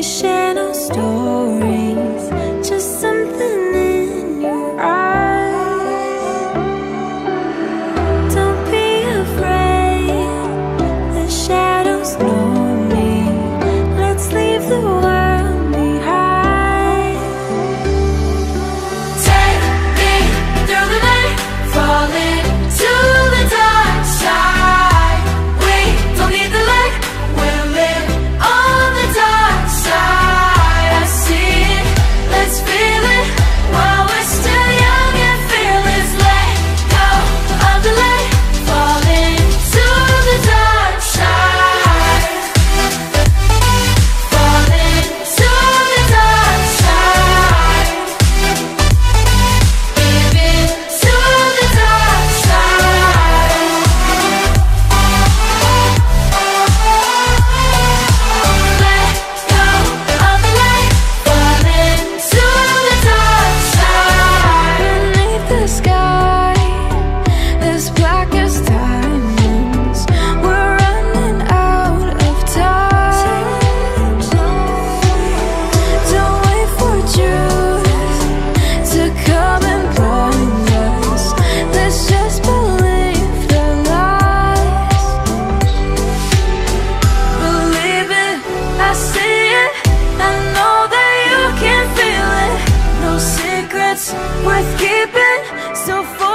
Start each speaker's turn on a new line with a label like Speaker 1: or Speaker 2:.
Speaker 1: we share no stories. Just something in your eyes. Don't be afraid. The shadows know me. Let's leave the world. We're keeping so far.